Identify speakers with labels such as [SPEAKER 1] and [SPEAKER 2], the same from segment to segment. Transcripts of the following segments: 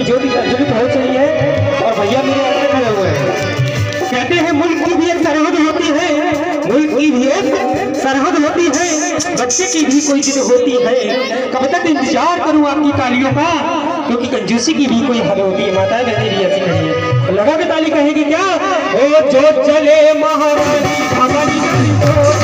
[SPEAKER 1] की ज्योति अंजलि बहुत सही है, और भैया मेरे आगे खड़े हुए हैं। कहते हैं मुल्क की भी एक सरहद होती है। मुल्क की भी एक सरहद होती है। बच्चे की भी कोई जिद होती है। कब तक इंतज़ार करूँ आपकी तालियों का? क्योंकि कंजूसी की भी कोई हद होती है माता कहते भी ऐसी कही है। लगा के ताली कहेगी क्या? ओ जो चले महारानी महाराज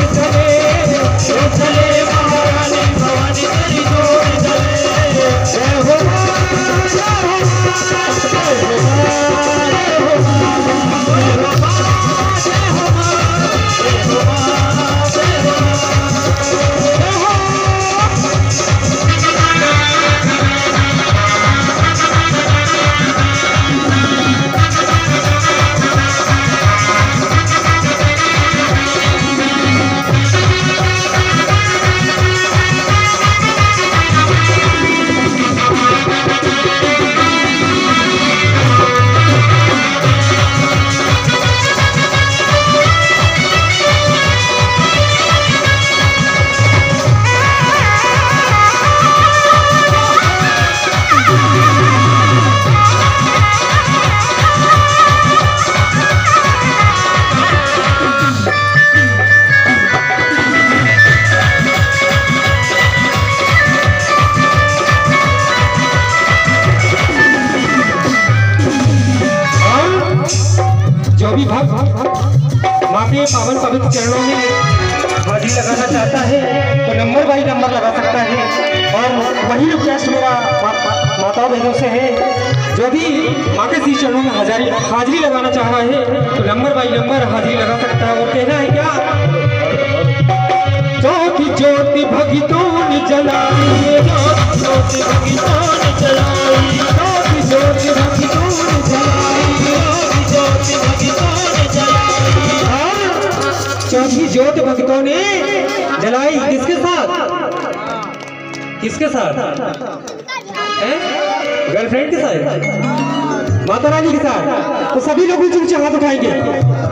[SPEAKER 1] पावन पवित्र चरणों में हाजिरी लगाना चाहता है तो नंबर बाई नंबर लगा सकता है। और वही रिक्वेस्ट मेरा मा, मा, माताओं बहनों से है। जो भी माँ के श्री चरणों में हाजिरी हाजिरी लगाना चाह रहा है तो नंबर बाई नंबर हाजिरी लगा सकता है। और कहना है क्या? ज्योति ज्योति भगितों ज्योति ज्योति भगितों चौथी ज्योति भक्तों ने जलाई किसके साथ? किसके साथ? गर्लफ्रेंड के साथ? माता रानी के साथ? तो सभी लोग ऊँचे ऊँचे हाथ उठाएँगे।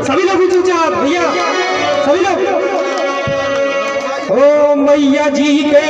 [SPEAKER 1] सभी लोग ऊँचे ऊँचे हाथ भैया, सभी लोग। ओ मैया जी के